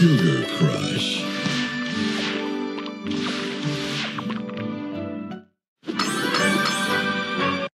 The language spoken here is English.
Sugar Crush.